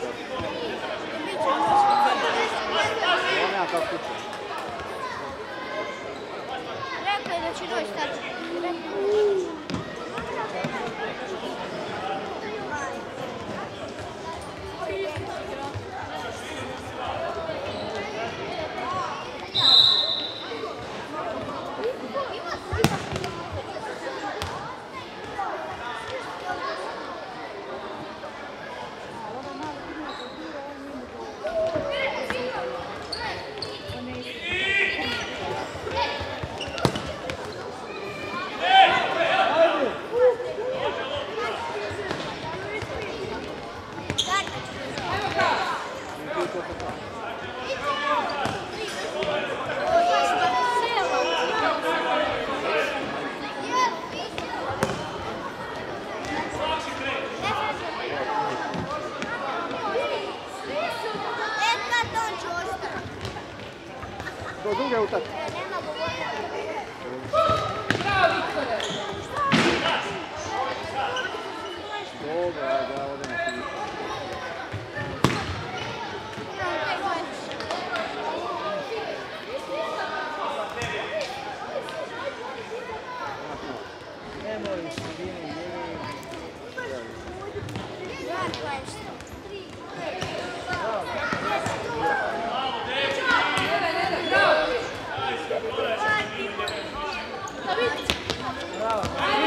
Leacă de și noi stați. do druge Dobro, dobro. Bravo.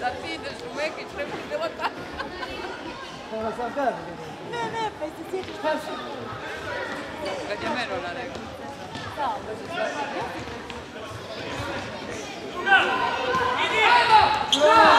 Da pideš u Mekić, ne bi bilo tako. Ona sam kaže. Ne, ne, pa se sjetiš pa se. Kad je meno na rekao. Da, da se sjetiš. Ajmo! Bravo!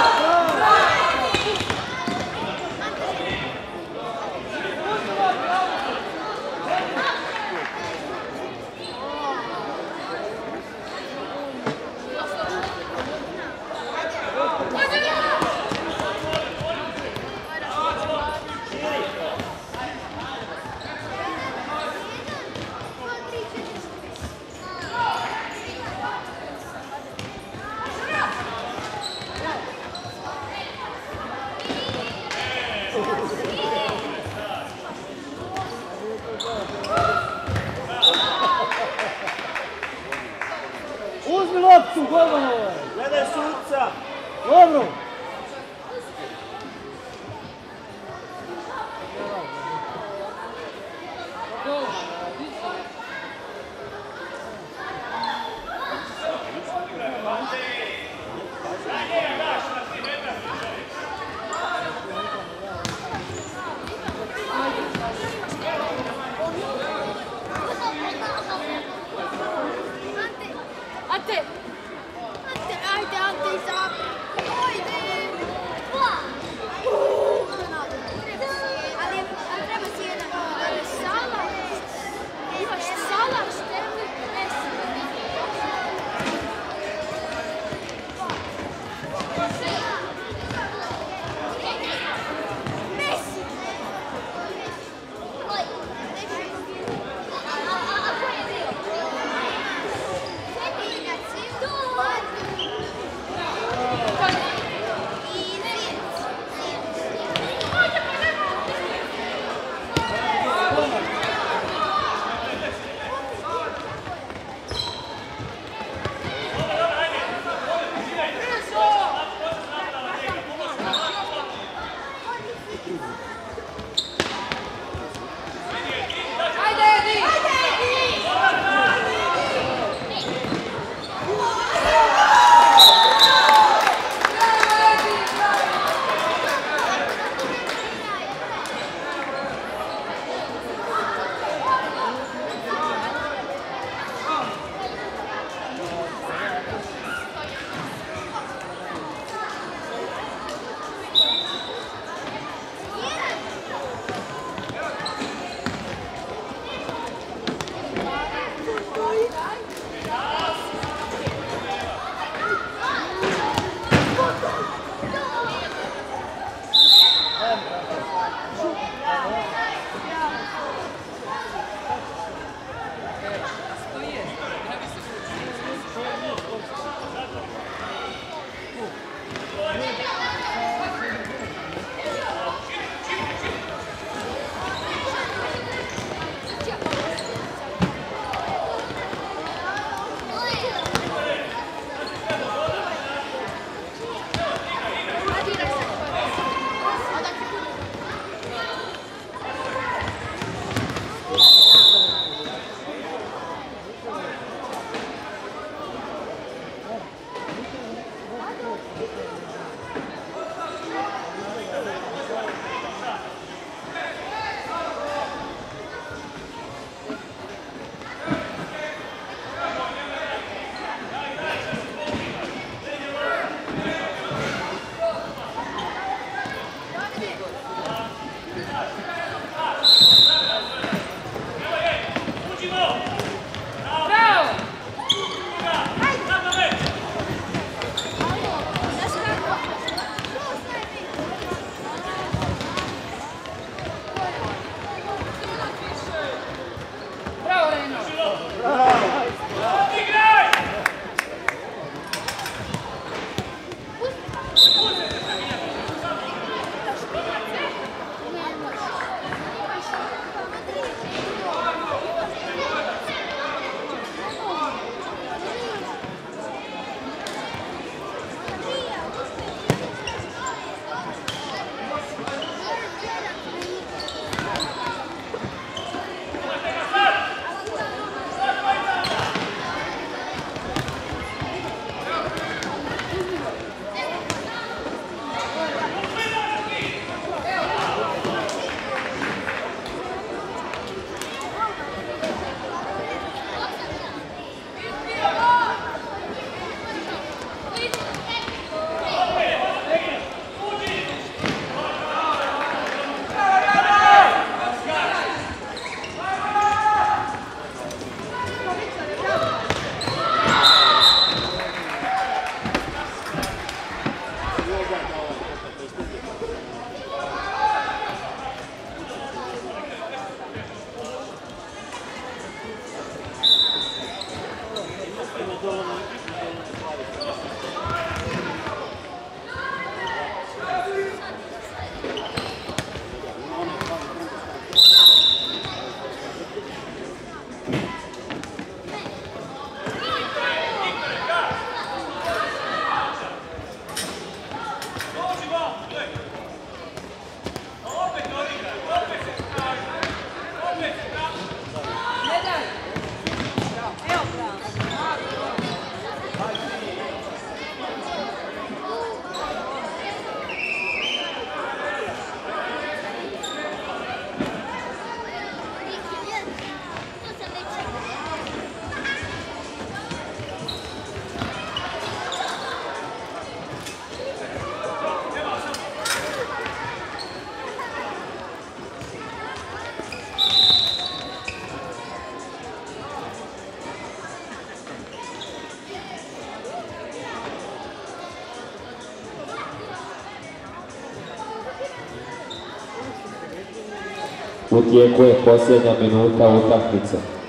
tijeku je posljednja minuta utakmice.